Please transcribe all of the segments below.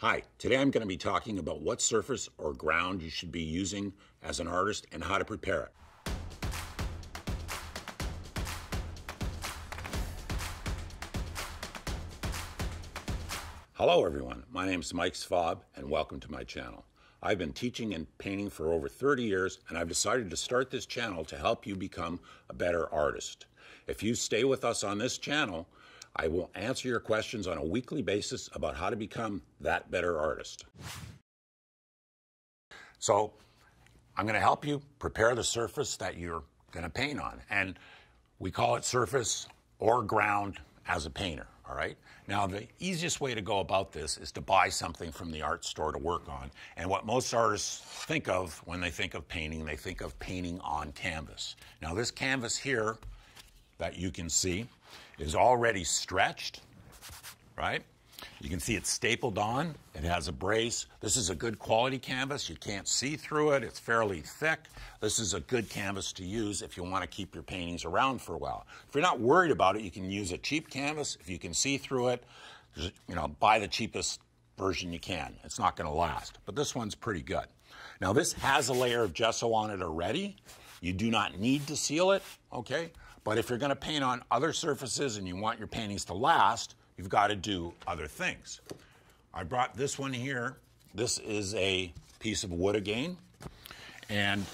Hi, today I'm going to be talking about what surface or ground you should be using as an artist and how to prepare it. Hello everyone, my name is Mike Svob and welcome to my channel. I've been teaching and painting for over 30 years and I've decided to start this channel to help you become a better artist. If you stay with us on this channel, I will answer your questions on a weekly basis about how to become that better artist. So I'm going to help you prepare the surface that you're going to paint on. And we call it surface or ground as a painter, all right? Now, the easiest way to go about this is to buy something from the art store to work on. And what most artists think of when they think of painting, they think of painting on canvas. Now, this canvas here that you can see is already stretched, right? You can see it's stapled on. It has a brace. This is a good quality canvas. You can't see through it. It's fairly thick. This is a good canvas to use if you want to keep your paintings around for a while. If you're not worried about it, you can use a cheap canvas. If you can see through it, you know, buy the cheapest version you can. It's not going to last. But this one's pretty good. Now, this has a layer of gesso on it already. You do not need to seal it, okay? But if you're going to paint on other surfaces and you want your paintings to last, you've got to do other things. I brought this one here. This is a piece of wood again. And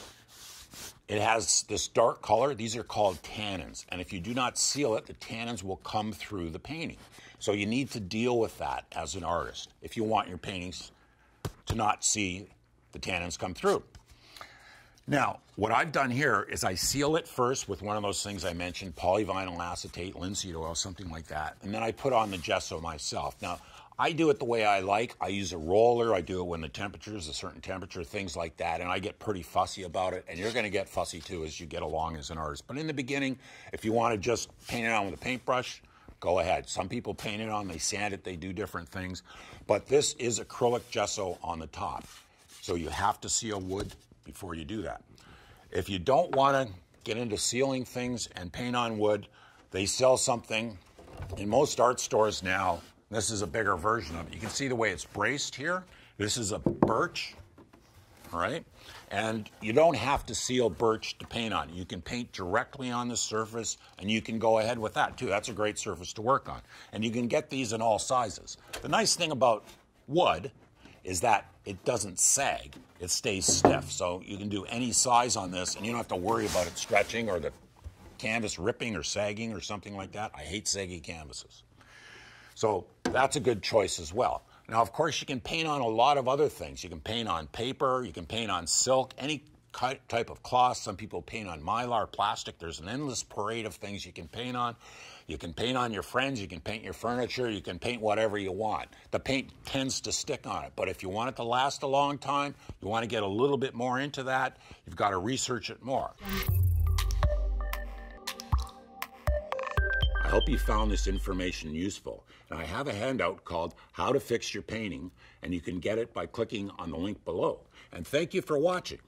it has this dark color. These are called tannins. And if you do not seal it, the tannins will come through the painting. So you need to deal with that as an artist if you want your paintings to not see the tannins come through. Now, what I've done here is I seal it first with one of those things I mentioned, polyvinyl acetate, linseed oil, something like that. And then I put on the gesso myself. Now, I do it the way I like. I use a roller. I do it when the temperature is a certain temperature, things like that. And I get pretty fussy about it. And you're going to get fussy too as you get along as an artist. But in the beginning, if you want to just paint it on with a paintbrush, go ahead. Some people paint it on, they sand it, they do different things. But this is acrylic gesso on the top. So you have to seal wood before you do that. If you don't want to get into sealing things and paint on wood, they sell something in most art stores now. This is a bigger version of it. You can see the way it's braced here. This is a birch, right? And you don't have to seal birch to paint on. You can paint directly on the surface, and you can go ahead with that too. That's a great surface to work on. And you can get these in all sizes. The nice thing about wood is that it doesn't sag. It stays stiff. So you can do any size on this and you don't have to worry about it stretching or the canvas ripping or sagging or something like that. I hate saggy canvases. So that's a good choice as well. Now, of course, you can paint on a lot of other things. You can paint on paper, you can paint on silk, any type of cloth. Some people paint on mylar, plastic. There's an endless parade of things you can paint on. You can paint on your friends, you can paint your furniture, you can paint whatever you want. The paint tends to stick on it, but if you want it to last a long time, you want to get a little bit more into that, you've got to research it more. I hope you found this information useful. And I have a handout called How to Fix Your Painting, and you can get it by clicking on the link below. And thank you for watching.